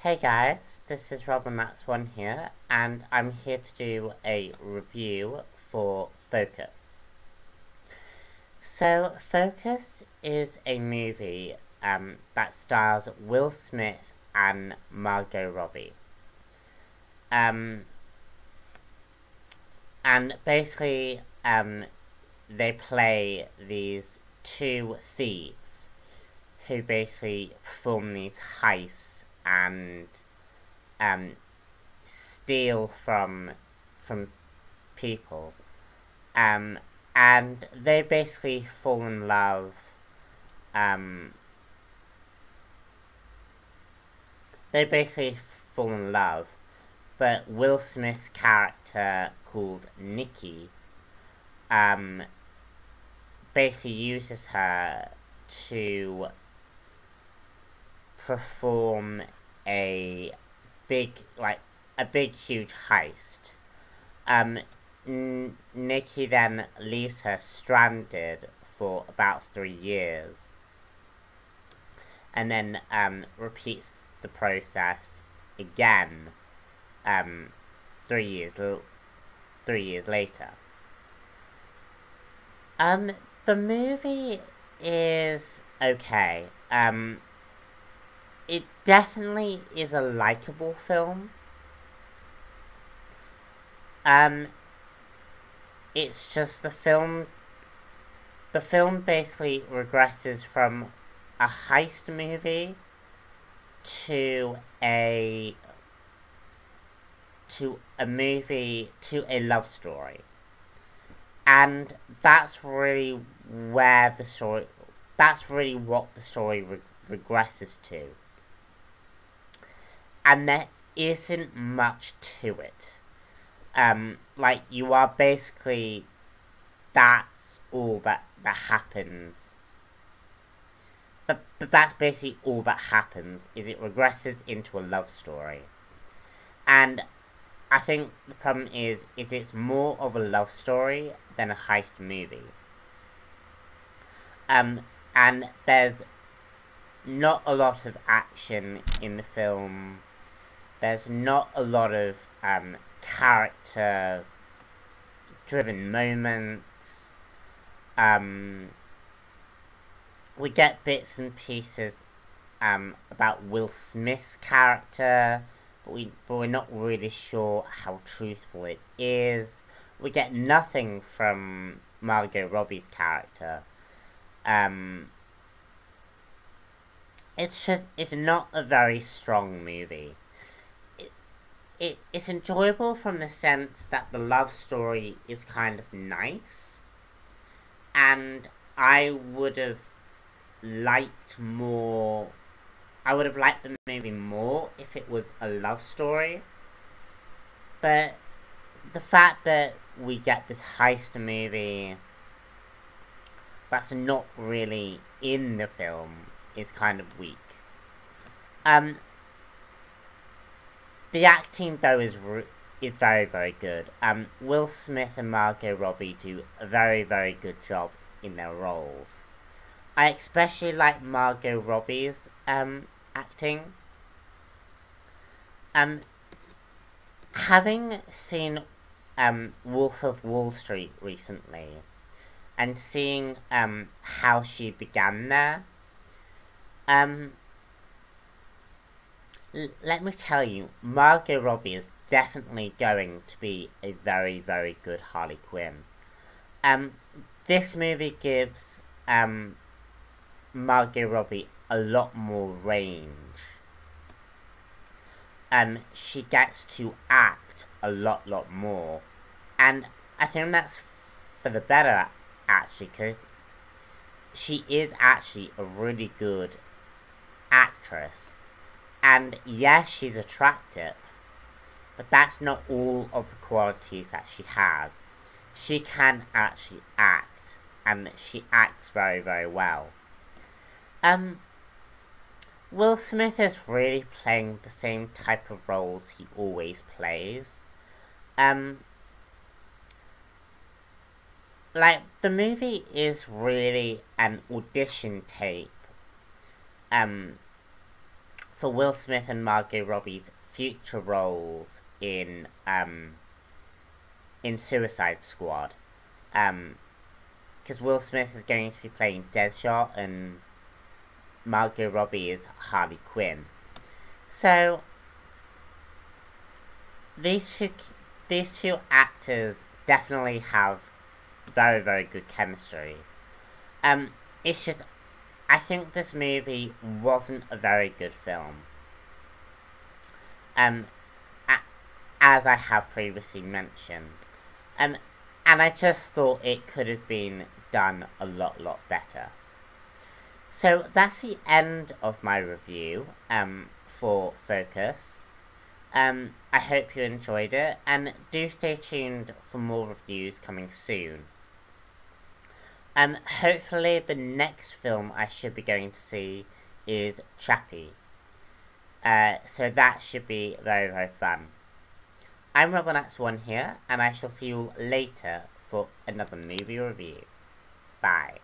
Hey guys, this is Robin Max One here, and I'm here to do a review for Focus. So, Focus is a movie um, that stars Will Smith and Margot Robbie. Um, and basically, um, they play these two thieves who basically perform these heists and um, steal from from people. Um, and they basically fall in love. Um, they basically fall in love, but Will Smith's character called Nicky um, basically uses her to perform a big, like, a big, huge heist. Um, N Nicky then leaves her stranded for about three years. And then, um, repeats the process again, um, three years, three years later. Um, the movie is okay. Um, it definitely is a likable film. Um, it's just the film. The film basically regresses from a heist movie to a to a movie to a love story. And that's really where the story that's really what the story re regresses to and there isn't much to it. Um, like you are basically that's all that that happens. But but that's basically all that happens is it regresses into a love story. And I think the problem is is it's more of a love story than a heist movie. Um and there's not a lot of action in the film there's not a lot of um, character driven moments. Um, we get bits and pieces um, about Will Smith's character, but we but we're not really sure how truthful it is. We get nothing from Margot Robbie's character. Um, it's just it's not a very strong movie it, it's enjoyable from the sense that the love story is kind of nice. And I would have liked more. I would have liked the movie more if it was a love story. But the fact that we get this heist movie that's not really in the film is kind of weak. Um, the acting though is is very very good. Um, Will Smith and Margot Robbie do a very very good job in their roles. I especially like Margot Robbie's um acting. Um, having seen um Wolf of Wall Street recently, and seeing um how she began there. Um, let me tell you, Margot Robbie is definitely going to be a very, very good Harley Quinn. Um, this movie gives um, Margot Robbie a lot more range. Um, she gets to act a lot, lot more. And I think that's for the better, actually, because she is actually a really good actress and yes, she's attractive, but that's not all of the qualities that she has. She can actually act, and she acts very, very well. Um, Will Smith is really playing the same type of roles he always plays. Um, like, the movie is really an audition tape, um, for Will Smith and Margot Robbie's future roles in um, in Suicide Squad. Um, because Will Smith is going to be playing Deadshot and Margot Robbie is Harley Quinn. So these two these two actors definitely have very very good chemistry. Um, it's just I think this movie wasn't a very good film. Um, as I have previously mentioned. Um, and I just thought it could have been done a lot, lot better. So that's the end of my review um, for Focus. Um, I hope you enjoyed it, and do stay tuned for more reviews coming soon. Um, hopefully the next film I should be going to see is Chappie. Uh, so that should be very, very fun. I'm Robin Robonax1 here, and I shall see you later for another movie review. Bye.